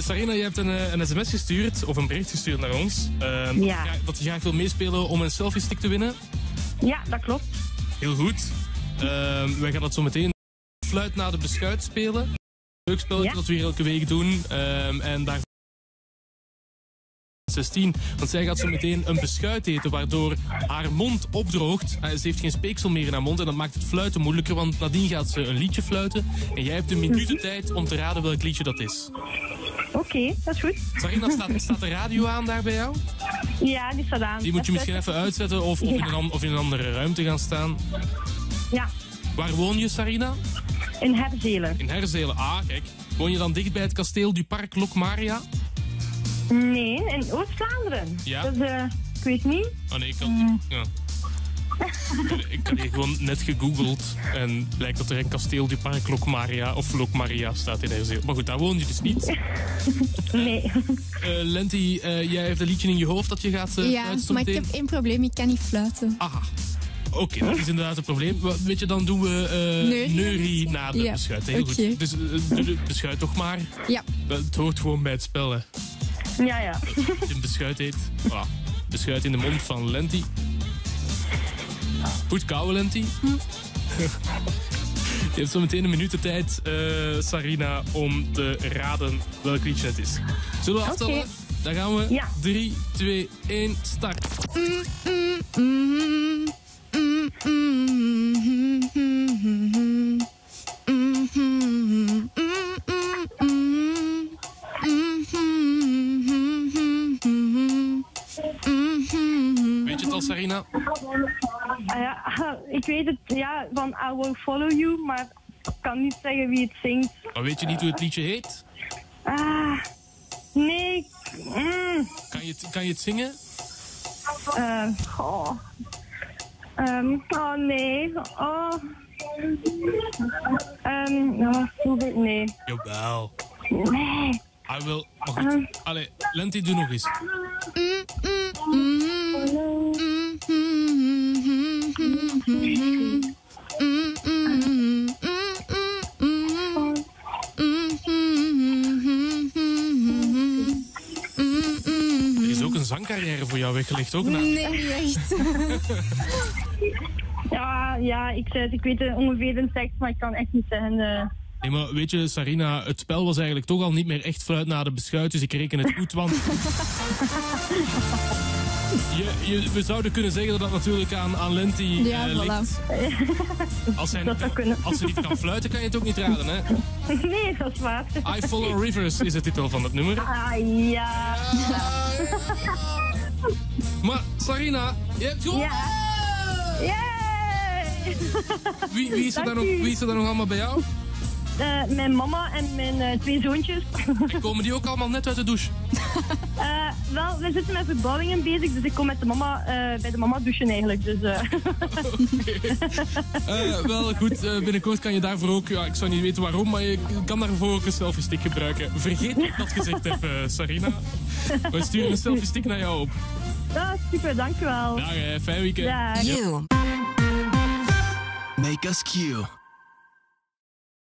Sarina, je hebt een, eh, een sms gestuurd, of een bericht gestuurd naar ons. Ehm, Ja. ja, Dat je graag wil meespelen om een selfie-stick te winnen. Ja, dat klopt. Heel goed. Ehm, wij gaan dat zo meteen fluit na de beschuit spelen. Leuk spelletje Ja. dat we hier elke week doen. Ehm, en daar 16. Want zij gaat zo meteen een beschuit eten, waardoor haar mond opdroogt. Eh, Ze heeft geen speeksel meer in haar mond en dat maakt het fluiten moeilijker, want nadien gaat ze een liedje fluiten. En jij hebt een minuut de tijd om te raden welk liedje dat is. Oké, dat is goed. Sarina, staat, staat de radio aan daar bij jou? Ja, die staat aan. Die moet je misschien even uitzetten of, of, in, een, of in een andere ruimte gaan staan. Ja, Waar woon je, Sarina? in Herzelen. In Herzelen. Ah, kijk. Woon je dan dicht bij het kasteel du Parc Lokmaria? Nee, in Oost-Vlaanderen. Ja? Dus eh, ik weet niet. Oh nee, ik kan... Ja. Ik had hier gewoon net gegoogeld en blijkt dat er een kasteel du Parc Lokmaria of Lokmaria staat in Herzelen. Maar goed, daar woon je dus niet. Nee. Eh Lenti, eh, jij hebt een liedje in je hoofd dat je gaat eh Ja, maar ik heb één probleem, ik kan niet fluiten. Aha. Oké, dat is inderdaad een probleem. Weet je, dan doen we eh Neurie. neurie na de Ja, beschuit. Heel goed. Dus eh, doe de beschuit toch maar. Ja. Het hoort gewoon bij het spel, hè. Ja, ja. Een beschuit eet. Voilà. Beschuit in de mond van Lenti. Goed kouwen, Lenti. Je hebt zo meteen een minuut de tijd, eh, Sarina, om te raden welk liedje het is. Zullen we aftellen? Oké. Daar gaan we. Ja. 3, 2, 1, start. Weet Sarina? Ah, ja. Ik weet het, ja, van I Will Follow You, maar ik kan niet zeggen wie het zingt. Maar weet je niet hoe het liedje heet? Ah, nee. Mm, Kan je het, kan je het zingen? eh, oh. Ehm, oh, nee. Oh. Ehm, oh, nee. Jawel. Nee. I will. Maar goed. Allee, Lenti, doe nog eens. Er is ook een zangcarrière voor jou weggelegd, ook. Nee, niet echt. Ja, ja, ik, ik weet ongeveer de tekst, maar ik kan echt niet zeggen. eh. Nee, maar weet je, Sarina, het spel was eigenlijk toch al niet meer echt fluit na de beschuit, dus ik reken het goed, want... Je, je, we zouden kunnen zeggen dat dat natuurlijk aan, aan Lenti Ja, voilà. ligt. Als, zij Dat niet zou kan- kunnen. als ze niet kan fluiten, kan je het ook niet raden, hè? nee, dat is waar. I Follow Rivers is de titel van het nummer. Ah, ja. Maar Sarina, je hebt gewonnen! Ja. Wie, wie, is er dan nog, wie is er dan nog allemaal bij jou? Eh, mijn mama en mijn eh, twee zoontjes. Komen die ook allemaal net uit de douche? Eh, wel, we zitten met verbouwingen bezig, dus ik kom met de mama, eh, bij de mama douchen eigenlijk. Dus, eh, Eh, wel goed, eh, binnenkort kan je daarvoor ook, ja, ik zou niet weten waarom, maar je kan daarvoor ook een selfie stick gebruiken. Vergeet dat ik dat gezegd heb, Sarina. We sturen een selfie stick naar jou op. ja, super, dankjewel. Dag, fijn weekend. Dag. You. Make us cue.